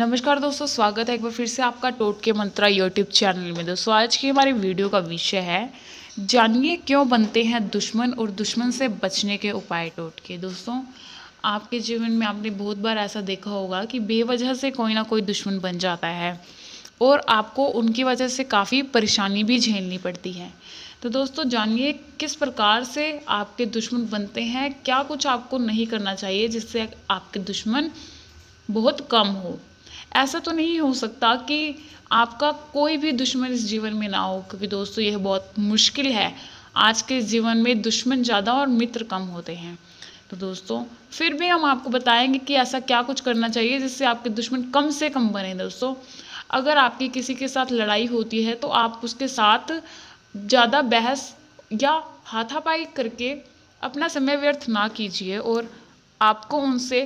नमस्कार दोस्तों, स्वागत है एक बार फिर से आपका टोट के मंत्रा यूट्यूब चैनल में। दोस्तों, आज की हमारी वीडियो का विषय है, जानिए क्यों बनते हैं दुश्मन और दुश्मन से बचने के उपाय टोट के दोस्तों, आपके जीवन में आपने बहुत बार ऐसा देखा होगा कि बेवजह से कोई ना कोई दुश्मन बन जाता है और आपको उनकी वजह से काफ़ी परेशानी भी झेलनी पड़ती है। तो दोस्तों, जानिए किस प्रकार से आपके दुश्मन बनते हैं, क्या कुछ आपको नहीं करना चाहिए जिससे आपके दुश्मन बहुत कम हो। ऐसा तो नहीं हो सकता कि आपका कोई भी दुश्मन इस जीवन में ना हो। क्योंकि दोस्तों, यह बहुत मुश्किल है। आज के जीवन में दुश्मन ज़्यादा और मित्र कम होते हैं। तो दोस्तों, फिर भी हम आपको बताएँगे कि ऐसा क्या कुछ करना चाहिए जिससे आपके दुश्मन कम से कम बने दोस्तों। अगर आपकी किसी के साथ लड़ाई होती है तो आप उसके साथ ज़्यादा बहस या हाथापाई करके अपना समय व्यर्थ ना कीजिए और आपको उनसे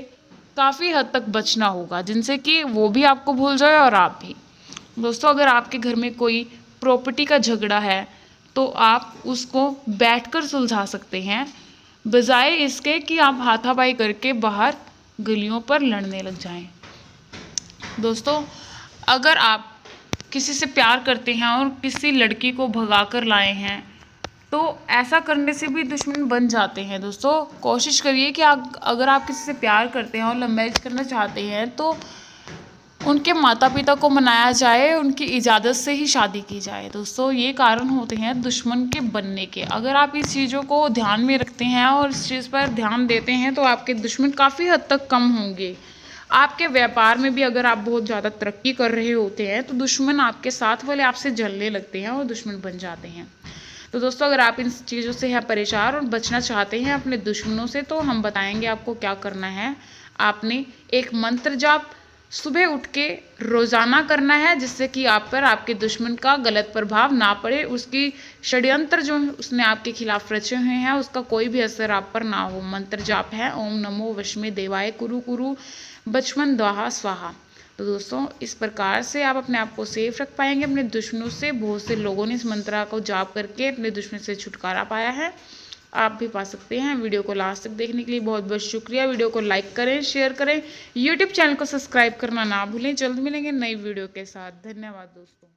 काफ़ी हद तक बचना होगा, जिनसे कि वो भी आपको भूल जाए और आप भी दोस्तों, अगर आपके घर में कोई प्रॉपर्टी का झगड़ा है तो आप उसको बैठकर सुलझा सकते हैं, बजाय इसके कि आप हाथापाई करके बाहर गलियों पर लड़ने लग जाएँ। दोस्तों, अगर आप किसी से प्यार करते हैं और किसी लड़की को भगा कर लाए हैं तो ऐसा करने से भी दुश्मन बन जाते हैं, दोस्तों। कोशिश करिए कि आप, अगर आप किसी से प्यार करते हैं और लव मैरिज करना चाहते हैं तो उनके माता पिता को मनाया जाए, उनकी इजाज़त से ही शादी की जाए। दोस्तों, ये कारण होते हैं दुश्मन के बनने के। अगर आप इस चीज़ों को ध्यान में रखते हैं और इस चीज़ पर ध्यान देते हैं तो आपके दुश्मन काफ़ी हद तक कम होंगे। आपके व्यापार में भी अगर आप बहुत ज़्यादा तरक्की कर रहे होते हैं तो दुश्मन आपके साथ वाले आपसे जलने लगते हैं और दुश्मन बन जाते हैं। तो दोस्तों, अगर आप इन चीज़ों से हैं परेशान और बचना चाहते हैं अपने दुश्मनों से तो हम बताएँगे आपको क्या करना है। आपने एक मंत्र जाप सुबह उठ के रोज़ाना करना है, जिससे कि आप पर आपके दुश्मन का गलत प्रभाव ना पड़े। उसकी षड्यंत्र जो उसने आपके खिलाफ रचे हुए हैं, उसका कोई भी असर आप पर ना हो। मंत्र जाप है, ओम नमो वशमे देवाय कुरु कुरु, बचपन द्वाहा स्वाहा। तो दोस्तों, इस प्रकार से आप अपने आप को सेफ़ रख पाएँगे, अपने दुश्मनों से। बहुत से लोगों ने इस मंत्रा को जाप करके अपने दुश्मन से छुटकारा पाया है। आप भी पा सकते हैं वीडियो को लास्ट तक देखने के लिए। बहुत बहुत शुक्रिया। वीडियो को लाइक करें शेयर करें। यूट्यूब चैनल को सब्सक्राइब करना ना भूलें। जल्द मिलेंगे नई वीडियो के साथ। धन्यवाद दोस्तों।